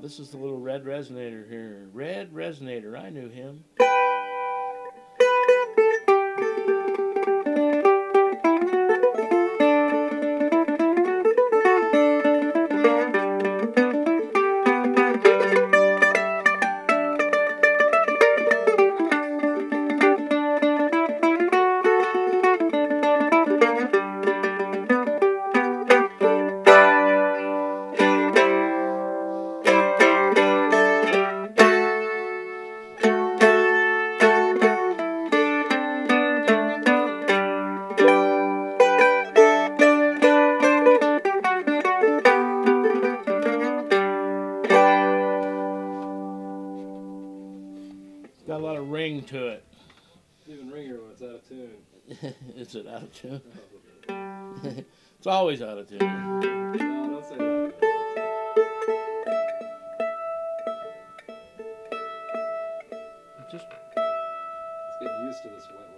This is the little red resonator here. Red resonator. I knew him. got a lot of ring to it. Even ringier when it's out of tune. Is it out of tune? it's always out of tune. No, don't say that. Just let's get used to this wet